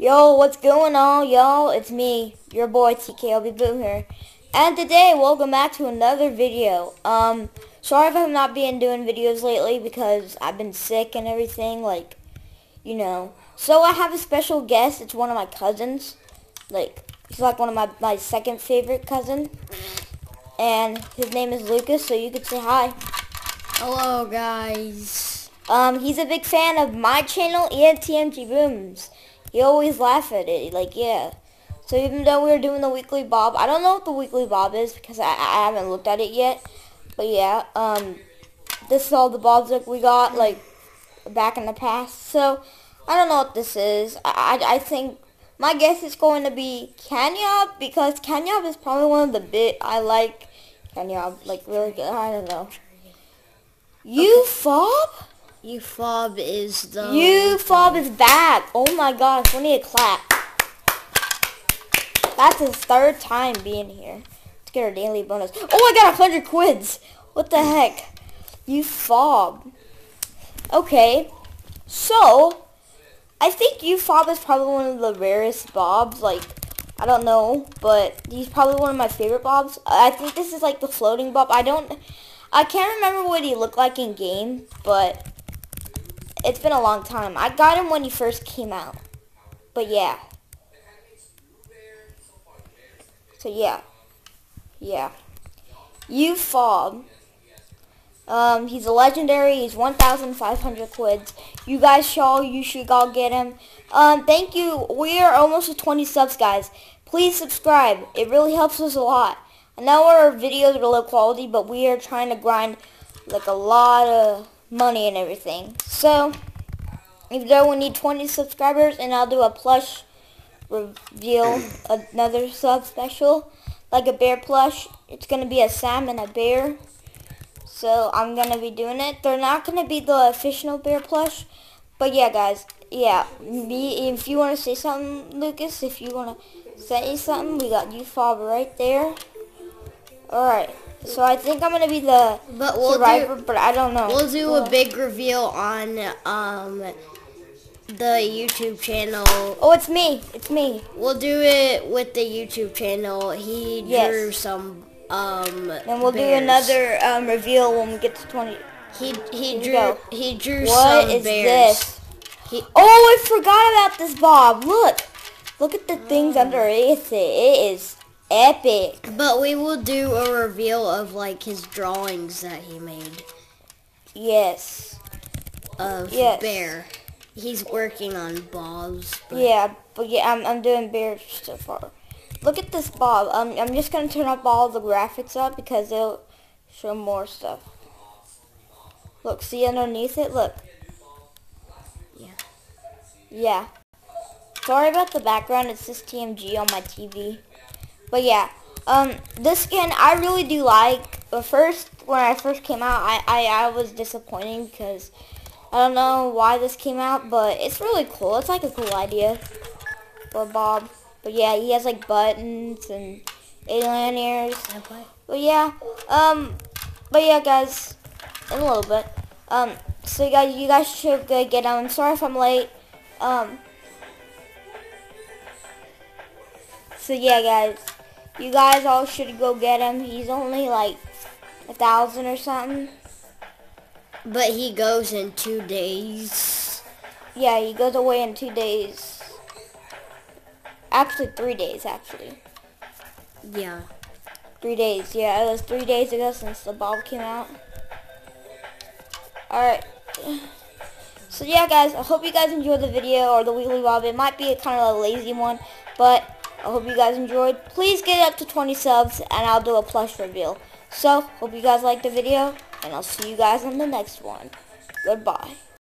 Yo, what's going on, y'all? It's me, your boy TKLB Boom here. And today, welcome back to another video. Um, sorry if I'm not being doing videos lately because I've been sick and everything, like, you know. So I have a special guest. It's one of my cousins. Like, he's like one of my, my second favorite cousin. And his name is Lucas, so you could say hi. Hello, guys. Um, he's a big fan of my channel and Booms. He always laugh at it. Like, yeah. So even though we are doing the weekly bob, I don't know what the weekly bob is because I, I haven't looked at it yet. But yeah, um, this is all the bobs that we got like back in the past. So I don't know what this is. I, I, I think my guess is going to be Kanyab because Kanyab is probably one of the bit I like. Kanyab, like really good. I don't know. UFOB? UFOB is the... UFOB is back. Oh my gosh, we need a clap. That's his third time being here. Let's get our daily bonus. Oh, I got a hundred quids. What the heck? UFOB. Okay. So, I think UFOB is probably one of the rarest bobs. Like, I don't know, but he's probably one of my favorite bobs. I think this is like the floating bob. I don't... I can't remember what he looked like in game, but it's been a long time. I got him when he first came out. But yeah. So yeah. Yeah. UFOB. Um, he's a legendary. He's 1,500 quids. You guys show you should go get him. Um, thank you. We are almost at 20 subs, guys. Please subscribe. It really helps us a lot. I know our videos are low quality, but we are trying to grind like a lot of money and everything. So, even though we need 20 subscribers, and I'll do a plush reveal, another sub special, like a bear plush. It's going to be a Sam and a bear. So, I'm going to be doing it. They're not going to be the official bear plush. But yeah, guys. Yeah, me, if you want to say something, Lucas, if you want to say something, we got UFOB right there. Alright. So I think I'm gonna be the but we'll survivor, do, but I don't know. We'll do a big reveal on um the YouTube channel. Oh, it's me. It's me. We'll do it with the YouTube channel. He yes. drew some um And we'll bears. do another um reveal when we get to 20. He he Here drew he drew What some is bears. this? He, Oh, I forgot about this Bob. Look. Look at the things under it. It is epic. but we will do a reveal of like his drawings that he made Yes. of Yes. bear. He's working on Bob's. but- Yeah, but yeah, I'm, I'm doing bears so far. Look at this Bob. Um, I'm just going to turn up all the graphics up because they'll show more stuff. Look, see underneath it? Look. Yeah. Yeah. Sorry about the background. It's just TMG on my TV. But yeah. Um, this skin I really do like. But first, when I first came out, I, I, I was disappointed because I don't know why this came out, but it's really cool. It's like a cool idea for Bob. But yeah, he has like buttons and alien ears. But yeah, um, but yeah, guys, in a little bit. Um, so you guys, you guys should get him. I'm sorry if I'm late. Um, so yeah, guys, you guys all should go get him. He's only like a thousand or something. But he goes in two days. Yeah, he goes away in two days. Actually, three days, actually. Yeah. Three days, yeah. It was three days ago since the bulb came out. Alright. So yeah, guys, I hope you guys enjoyed the video or the weekly bob. It might be a kind of a lazy one, but I hope you guys enjoyed. Please get up to 20 subs, and I'll do a plush reveal. So, hope you guys liked the video, and I'll see you guys on the next one. Goodbye.